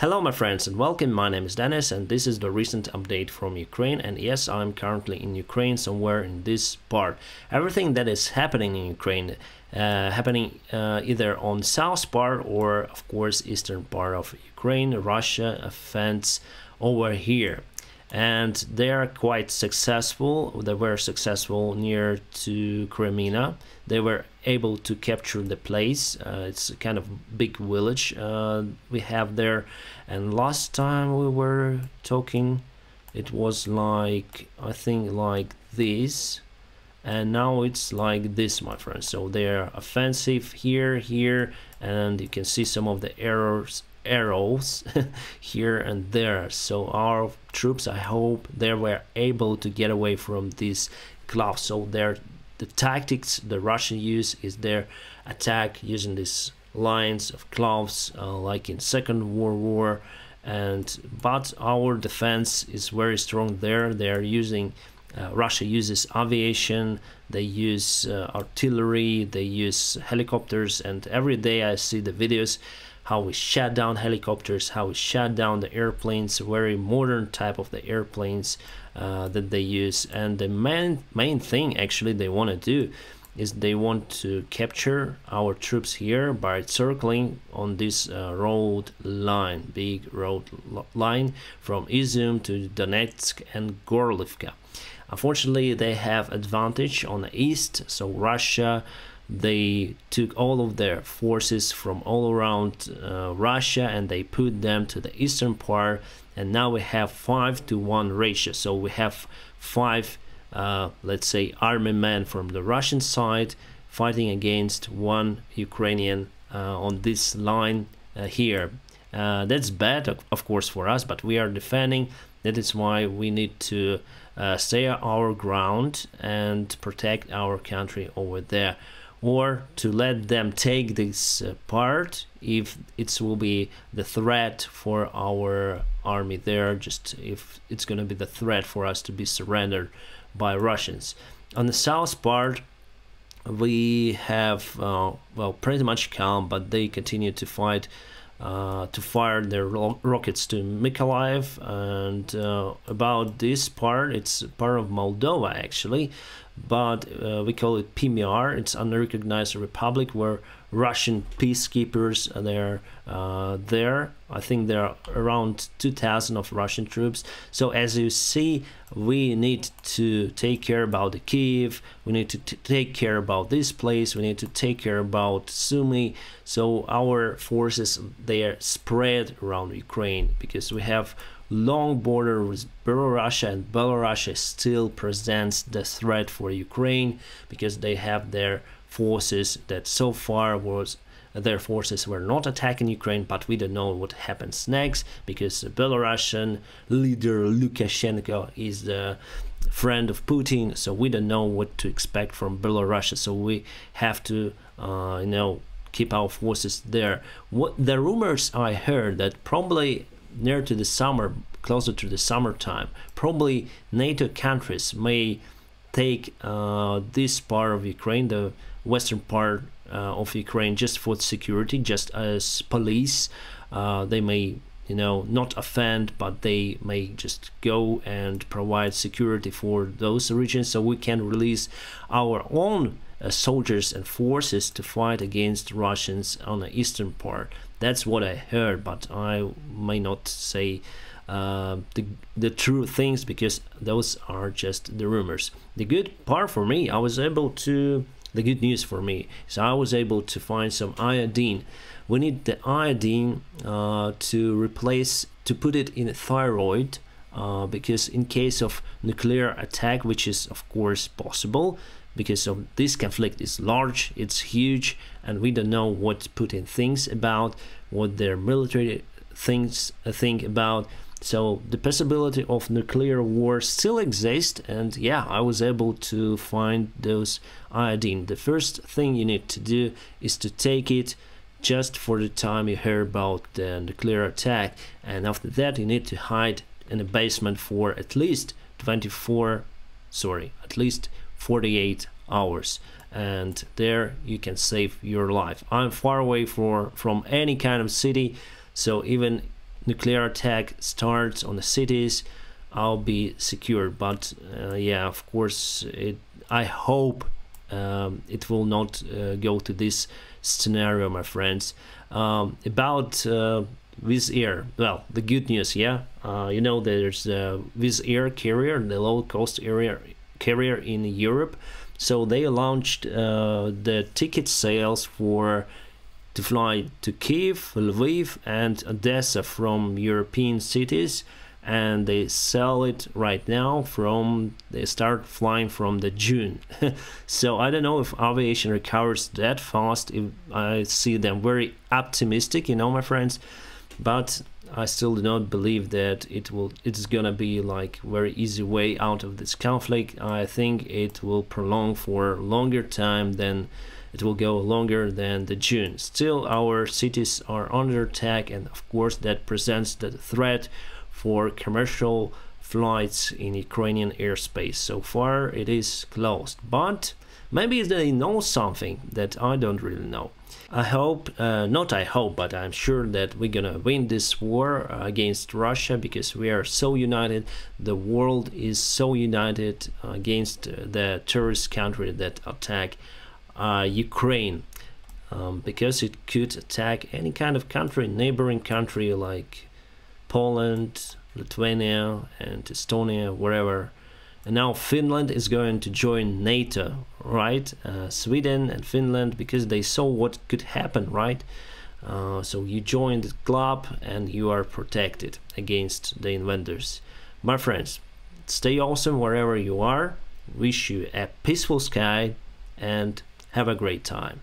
Hello my friends and welcome, my name is Denys and this is the recent update from Ukraine. And yes, I'm currently in Ukraine somewhere in this part. Everything that is happening in Ukraine, uh, happening uh, either on south part or of course eastern part of Ukraine, Russia offense over here and they are quite successful. They were successful near to Kreminna. They were able to capture the place. Uh, it's a kind of big village uh, we have there. And last time we were talking, it was like I think like this, and now it's like this, my friends. So they're offensive here, here, and you can see some of the errors arrows here and there. So our troops i hope they were able to get away from these gloves so their the tactics the russian use is their attack using these lines of gloves uh, like in second world war. And but our defense is very strong there. They are using uh, Russia uses aviation, they use uh, artillery, they use helicopters, and every day I see the videos how we shut down helicopters, how we shut down the airplanes, very modern type of the airplanes uh, that they use. And the main main thing actually they want to do is they want to capture our troops here by circling on this uh, road line, big road line from Izum to Donetsk and Gorlivka. Unfortunately, they have advantage on the east, so Russia they took all of their forces from all around uh, Russia and they put them to the eastern part and now we have 5 to 1 ratio. So we have 5 uh, let's say army men from the Russian side fighting against one Ukrainian uh, on this line uh, here. Uh, that's bad of course for us but we are defending. That is why we need to uh, stay our ground and protect our country over there or to let them take this uh, part if it will be the threat for our army there just if it's going to be the threat for us to be surrendered by Russians. On the south part we have uh, well pretty much calm but they continue to fight uh, to fire their ro rockets to Mykolaiv and uh, about this part it's part of Moldova actually but uh, we call it PMR. It's unrecognized republic where Russian peacekeepers are there. Uh, there, I think there are around 2,000 of Russian troops. So as you see, we need to take care about the Kiev. We need to take care about this place. We need to take care about Sumy. So our forces they are spread around Ukraine because we have long border with Belarus and Belarus still presents the threat for Ukraine because they have their forces that so far was their forces were not attacking Ukraine, but we don't know what happens next because the Belarusian leader Lukashenko is the friend of Putin, so we don't know what to expect from Belarus. So we have to, uh, you know, keep our forces there. What the rumors I heard that probably near to the summer, closer to the summertime, probably NATO countries may take uh, this part of Ukraine, the western part uh, of Ukraine, just for security, just as police. Uh, they may, you know, not offend, but they may just go and provide security for those regions, so we can release our own uh, soldiers and forces to fight against Russians on the eastern part. That's what I heard, but I may not say uh, the the true things because those are just the rumors. The good part for me, I was able to. The good news for me is I was able to find some iodine. We need the iodine uh, to replace to put it in a thyroid uh, because in case of nuclear attack, which is of course possible, because of this conflict is large, it's huge, and we don't know what Putin thinks about, what their military thinks uh, think about. So the possibility of nuclear war still exists, and yeah, I was able to find those iodine. The first thing you need to do is to take it just for the time you hear about the nuclear attack, and after that you need to hide in a basement for at least 24, sorry, at least 48 hours and there you can save your life i'm far away for, from any kind of city so even nuclear attack starts on the cities, I'll be secure. But uh, yeah, of course, it. I hope um, it will not uh, go to this scenario, my friends. Um, about uh, Wizz Air, well, the good news, yeah, uh, you know there's a Wizz Air carrier, the low-cost area carrier in Europe. So they launched uh, the ticket sales for to fly to Kiev, Lviv, and Odessa from European cities and they sell it right now from they start flying from the June. So I don't know if aviation recovers that fast if I see them very optimistic you know my friends but I still do not believe that it will it's gonna be like very easy way out of this conflict. I think it will prolong for longer time than it will go longer than the June still our cities are under attack and of course that presents the threat for commercial flights in Ukrainian airspace. So far it is closed, but maybe they know something that I don't really know. I hope, uh, not I hope, but I'm sure that we're gonna win this war against Russia because we are so united. The world is so united against the terrorist country that attack uh, Ukraine. Um, because it could attack any kind of country, neighboring country like Poland, Lithuania, and Estonia, wherever. And now Finland is going to join NATO, right? Uh, Sweden and Finland, because they saw what could happen, right? Uh, so you join the club and you are protected against the invaders. My friends, stay awesome wherever you are. Wish you a peaceful sky and have a great time.